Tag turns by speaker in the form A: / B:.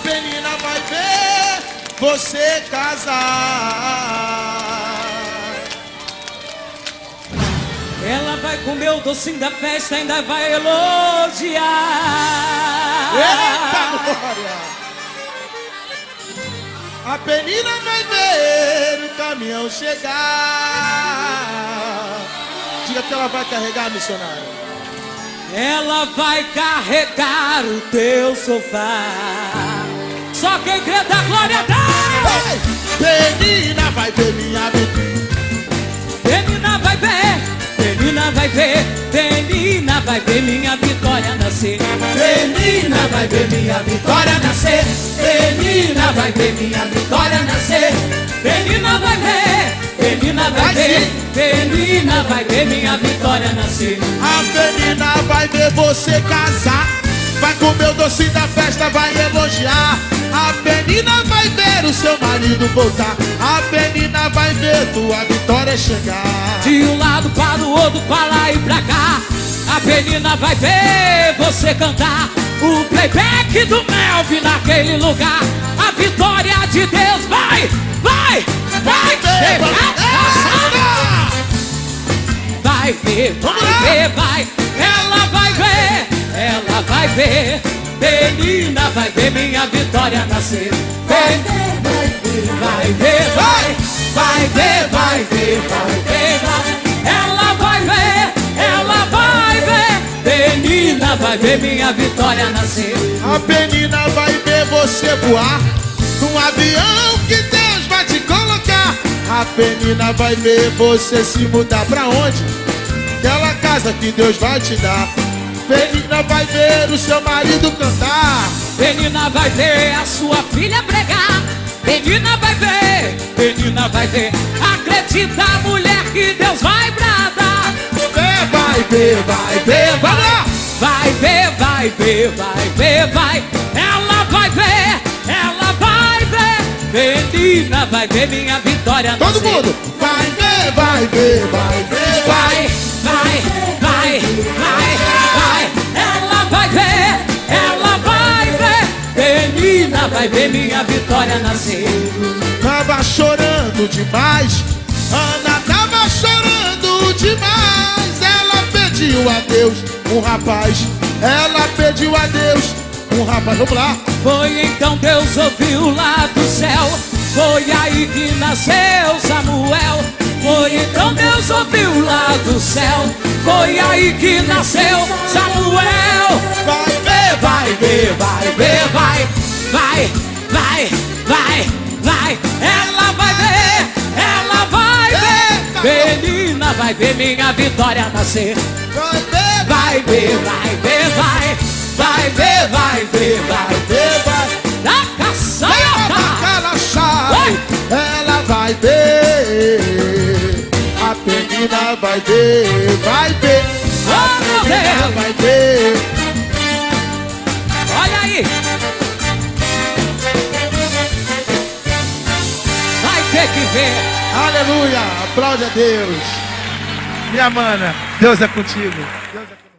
A: A menina vai ver você casar.
B: Ela vai comer o docinho da festa, ainda vai elogiar.
A: Eita glória! A menina vai ver o caminhão chegar. Diga que ela vai carregar, missionário.
B: Ela vai carregar o teu sofá. Só quem crê da glória a Deus.
A: Menina vai ver minha vida.
B: Menina vai ver, menina vai ver, menina vai ver minha vitória nascer. Menina vai ver minha vitória nascer. Menina vai ver minha vitória nascer. Menina vai ver, menina vai ver, menina vai ver minha vitória nascer.
A: A menina vai ver você casar. Vai comer o docinho da festa, vai elogiar. A menina vai ver o seu marido voltar. A menina vai ver tua vitória chegar.
B: De um lado para o outro, pra lá e pra cá. A menina vai ver você cantar o playback do Melvin naquele lugar. A vitória de Deus vai, vai, vai chegar. Vai ver, vai ver, vai. Ela vai ela vai ver. Menina vai ver minha vitória nascer. Vai ver, vai ver, vai ver, vai. Vai ver, vai ver, vai ver, vai. Ela vai ver, ela vai ver. Menina vai ver minha vitória nascer.
A: A menina vai ver você voar num avião que Deus vai te colocar. A menina vai ver você se mudar pra onde? Aquela casa que Deus vai te dar. Menina vai ver o seu marido cantar.
B: Menina vai ver a sua filha pregar. Menina vai ver, menina vai ver. Acredita, mulher, que Deus vai bradar.
A: Vai ver, vai ver, vai lá.
B: Vai ver, vai ver, vai ver, vai. Ela vai ver, ela vai ver. Menina vai ver minha vitória
A: Todo mundo vai ver, vai ver, vai ver, vai.
B: Vai, vai ver minha vitória nascer.
A: Tava chorando demais. Ana tava chorando demais. Ela pediu a Deus um rapaz. Ela pediu a Deus um rapaz. Vamos lá.
B: Foi então Deus ouviu lá do céu. Foi aí que nasceu Samuel. Foi então Deus ouviu lá do céu. Foi aí que nasceu Samuel.
A: Vai ver, vai ver, vai ver, vai.
B: Vai, Menina vai ver minha vitória nascer.
A: Vai ver,
B: Vai ver, vai ver, vai. Vai ver, vai ver, vai.
A: ver, vai.
B: Da caçaiota.
A: ela chave. Ela vai ver. A menina vai ver, vai ver. A menina vai ver.
B: Vai ter que ver.
A: Aleluia. Aplaude a Deus. Minha mana, Deus é contigo. Deus é contigo.